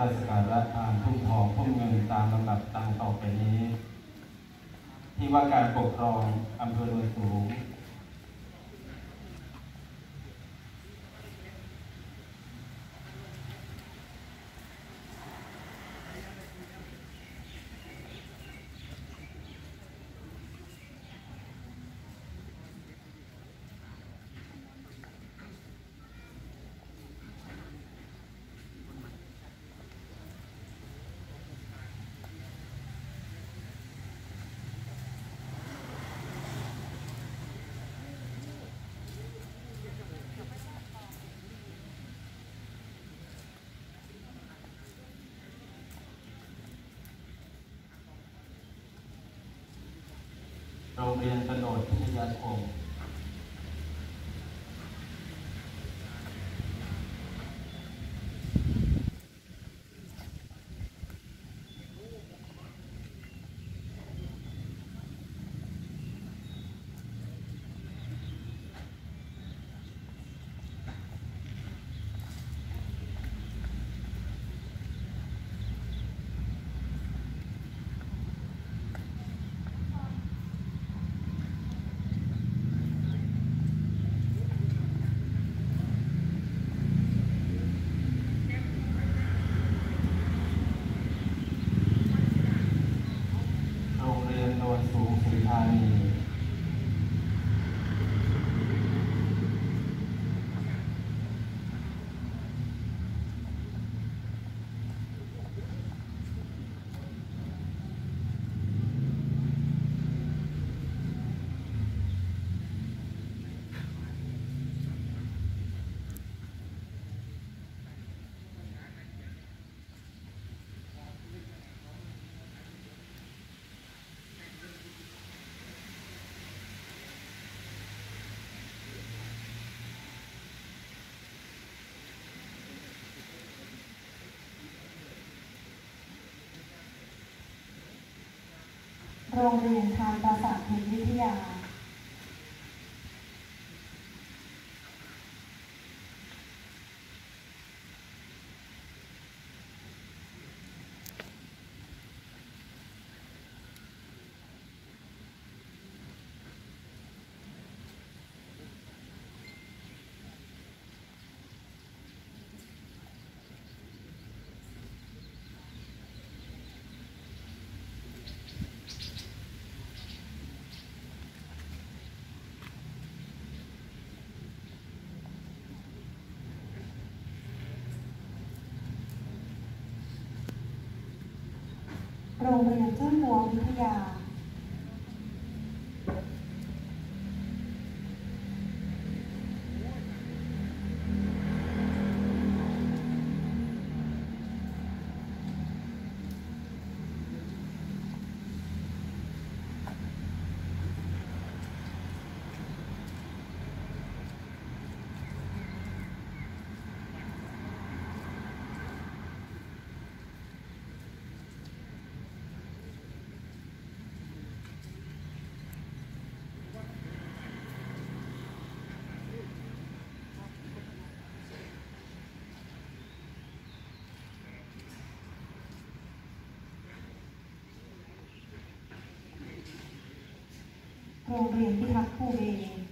ราชการและทานทุ่งทองพุ่มเงินตามลำดับดังต่อไปนี้ ที่ว่าการปกครองอำเภอโนนสูง โรงเรียนกระโดดพิทยาคม โรงเรียนโนนสูงศรีธานี โรงเรียนทางประสาทเพชรวิทยา โรงเรียนเจ้าหัววิทยา โรงเรียนที่รักผู้เอง